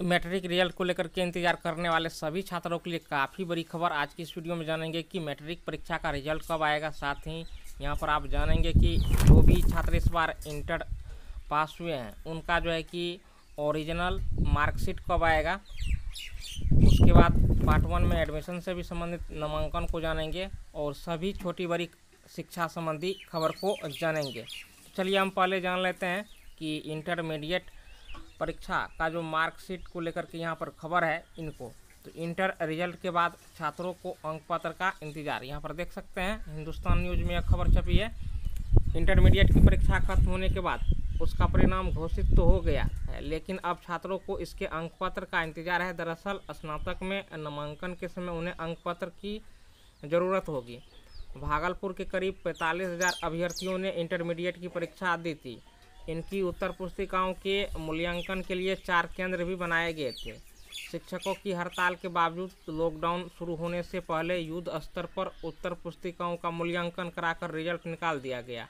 Matric result को लेकर के इंतज़ार करने वाले सभी छात्रों के लिए काफ़ी बड़ी खबर आज की इस वीडियो में जानेंगे कि मैट्रिक परीक्षा का रिज़ल्ट कब आएगा। साथ ही यहाँ पर आप जानेंगे कि जो भी छात्र इस बार इंटर पास हुए हैं, उनका जो है कि ओरिजिनल मार्कशीट कब आएगा। उसके बाद पार्ट वन में एडमिशन से भी संबंधित नामांकन को जानेंगे और सभी छोटी बड़ी शिक्षा संबंधी खबर को जानेंगे। चलिए हम पहले जान लेते हैं कि इंटरमीडिएट परीक्षा का जो मार्कशीट को लेकर के यहाँ पर खबर है इनको तो इंटर रिज़ल्ट के बाद छात्रों को अंक पत्र का इंतज़ार। यहाँ पर देख सकते हैं, हिंदुस्तान न्यूज़ में यह खबर छपी है। इंटरमीडिएट की परीक्षा खत्म होने के बाद उसका परिणाम घोषित तो हो गया है, लेकिन अब छात्रों को इसके अंक पत्र का इंतज़ार है। दरअसल स्नातक में नामांकन के समय उन्हें अंक पत्र की ज़रूरत होगी। भागलपुर के करीब पैंतालीस हज़ार अभ्यर्थियों ने इंटरमीडिएट की परीक्षा दी थी। इनकी उत्तर पुस्तिकाओं के मूल्यांकन के लिए चार केंद्र भी बनाए गए थे। शिक्षकों की हड़ताल के बावजूद लॉकडाउन शुरू होने से पहले युद्ध स्तर पर उत्तर पुस्तिकाओं का मूल्यांकन कराकर रिज़ल्ट निकाल दिया गया।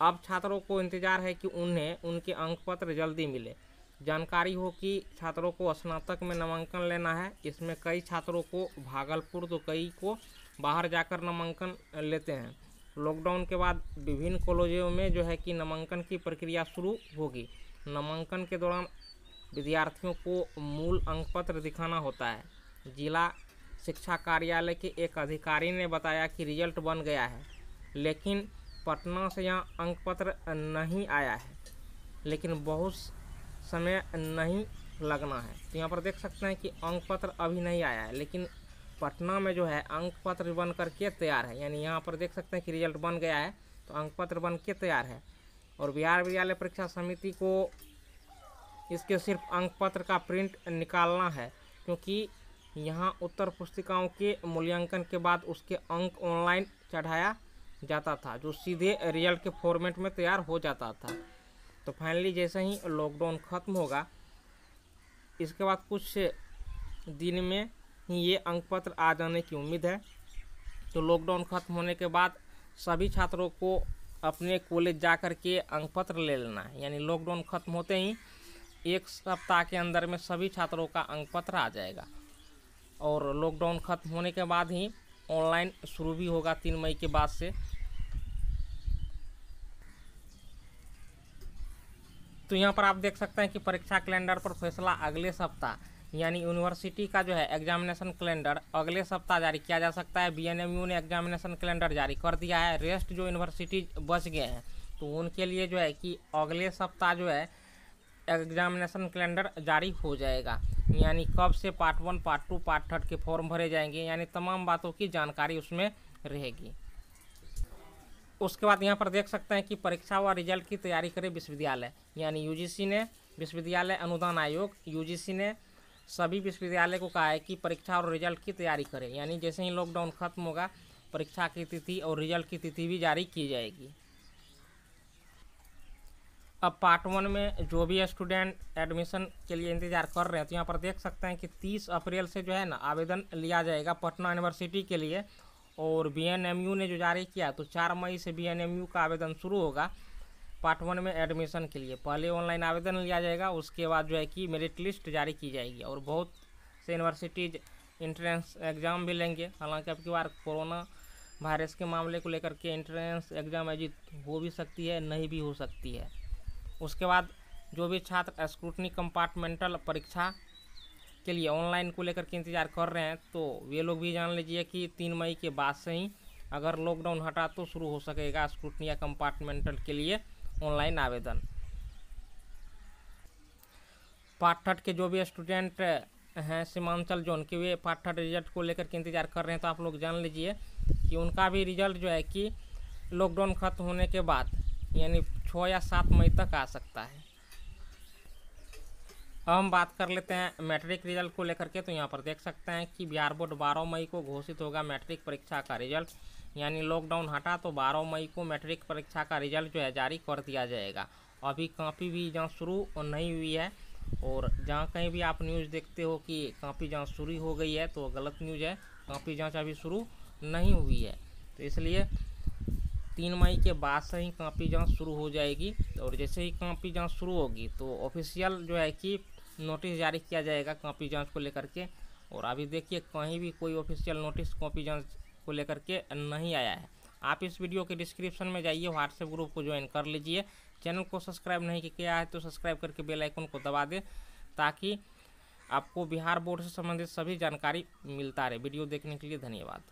अब छात्रों को इंतज़ार है कि उन्हें उनके अंक पत्र जल्दी मिले। जानकारी हो कि छात्रों को स्नातक में नामांकन लेना है। इसमें कई छात्रों को भागलपुर तो कई को बाहर जाकर नामांकन लेते हैं। लॉकडाउन के बाद विभिन्न कॉलेजों में जो है कि नामांकन की प्रक्रिया शुरू होगी। नामांकन के दौरान विद्यार्थियों को मूल अंक पत्र दिखाना होता है। जिला शिक्षा कार्यालय के एक अधिकारी ने बताया कि रिज़ल्ट बन गया है, लेकिन पटना से यहाँ अंक पत्र नहीं आया है। लेकिन बहुत समय नहीं लगना है। तो यहाँ पर देख सकते हैं कि अंक पत्र अभी नहीं आया है, लेकिन पटना में जो है अंक पत्र बन कर के तैयार है। यानी यहाँ पर देख सकते हैं कि रिज़ल्ट बन गया है तो अंक पत्र बन के तैयार है। और बिहार विद्यालय परीक्षा समिति को इसके सिर्फ़ अंक पत्र का प्रिंट निकालना है, क्योंकि यहाँ उत्तर पुस्तिकाओं के मूल्यांकन के बाद उसके अंक ऑनलाइन चढ़ाया जाता था, जो सीधे रिज़ल्ट के फॉर्मेट में तैयार हो जाता था। तो फाइनली जैसे ही लॉकडाउन ख़त्म होगा, इसके बाद कुछ दिन में ये अंक पत्र आ जाने की उम्मीद है। तो लॉकडाउन ख़त्म होने के बाद सभी छात्रों को अपने कॉलेज जा कर के अंक पत्र ले लेना है। यानी लॉकडाउन ख़त्म होते ही एक सप्ताह के अंदर में सभी छात्रों का अंक पत्र आ जाएगा। और लॉकडाउन ख़त्म होने के बाद ही ऑनलाइन शुरू भी होगा तीन मई के बाद से। तो यहाँ पर आप देख सकते हैं कि परीक्षा कैलेंडर पर फैसला अगले सप्ताह यानी यूनिवर्सिटी का जो है एग्जामिनेशन कैलेंडर अगले सप्ताह जारी किया जा सकता है। बीएनएमयू ने एग्जामिनेशन कैलेंडर जारी कर दिया है। रेस्ट जो यूनिवर्सिटी बच गए हैं तो उनके लिए जो है कि अगले सप्ताह जो है एग्जामिनेशन कैलेंडर जारी हो जाएगा। यानी कब से part one, part two, part third के फॉर्म भरे जाएँगे, यानी तमाम बातों की जानकारी उसमें रहेगी। उसके बाद यहाँ पर देख सकते हैं कि परीक्षा व रिज़ल्ट की तैयारी करे विश्वविद्यालय। यानी यूजीसी ने, विश्वविद्यालय अनुदान आयोग यूजीसी ने सभी विश्वविद्यालय को कहा है कि परीक्षा और रिज़ल्ट की तैयारी करें। यानी जैसे ही लॉकडाउन खत्म होगा, परीक्षा की तिथि और रिज़ल्ट की तिथि भी जारी की जाएगी। अब पार्ट वन में जो भी स्टूडेंट एडमिशन के लिए इंतज़ार कर रहे हैं तो यहाँ पर देख सकते हैं कि 30 अप्रैल से जो है ना आवेदन लिया जाएगा पटना यूनिवर्सिटी के लिए। और बीएनएमयू ने जो जारी किया तो चार मई से बीएनएमयू का आवेदन शुरू होगा। पार्ट वन में एडमिशन के लिए। पहले ऑनलाइन आवेदन लिया जाएगा, उसके बाद जो है कि मेरिट लिस्ट जारी की जाएगी और बहुत से यूनिवर्सिटीज इंट्रेंस एग्ज़ाम भी लेंगे। हालाँकि अब की बार कोरोना वायरस के मामले को लेकर के इंट्रेंस एग्ज़ाम आयोजित हो भी सकती है, नहीं भी हो सकती है। उसके बाद जो भी छात्र स्क्रूटनी कंपार्टमेंटल परीक्षा के लिए ऑनलाइन को लेकर के इंतज़ार कर रहे हैं तो वे लोग भी जान लीजिए कि तीन मई के बाद से ही अगर लॉकडाउन हटा तो शुरू हो सकेगा स्क्रूटनी या कंपार्टमेंटल के लिए। ऑनलाइन आवेदन। थर्ड के जो भी स्टूडेंट, हैं, सीमांचल जोन के वे थर्ड रिज़ल्ट को लेकर के इंतज़ार कर रहे हैं तो आप लोग जान लीजिए कि उनका भी रिज़ल्ट जो है कि लॉकडाउन खत्म होने के बाद, यानी छः या सात मई तक आ सकता है। हम बात कर लेते हैं मैट्रिक रिज़ल्ट को लेकर के तो यहाँ पर देख सकते हैं कि बिहार बोर्ड बारह मई को घोषित होगा मैट्रिक परीक्षा का रिज़ल्ट यानी लॉकडाउन हटा तो 12 मई को मैट्रिक परीक्षा का रिज़ल्ट जो है जारी कर दिया जाएगा। अभी काफ़ी भी जाँच शुरू नहीं हुई है और जहाँ कहीं भी आप न्यूज़ देखते हो कि काफ़ी जाँच शुरू हो गई है तो गलत न्यूज़ है काफ़ी जाँच अभी शुरू नहीं हुई है। तो इसलिए तीन मई के बाद से ही काफ़ी जाँच शुरू हो जाएगी और जैसे ही काफ़ी जाँच शुरू होगी तो ऑफिशियल जो है कि नोटिस जारी किया जाएगा कॉपी जाँच को लेकर के। और अभी देखिए, कहीं भी कोई ऑफिशियल नोटिस कॉपी जाँच को लेकर के नहीं आया है। आप इस वीडियो के डिस्क्रिप्शन में जाइए, व्हाट्सएप ग्रुप को ज्वाइन कर लीजिए। चैनल को सब्सक्राइब नहीं किया है तो सब्सक्राइब करके बेल आइकन को दबा दें, ताकि आपको बिहार बोर्ड से संबंधित सभी जानकारी मिलता रहे। वीडियो देखने के लिए धन्यवाद।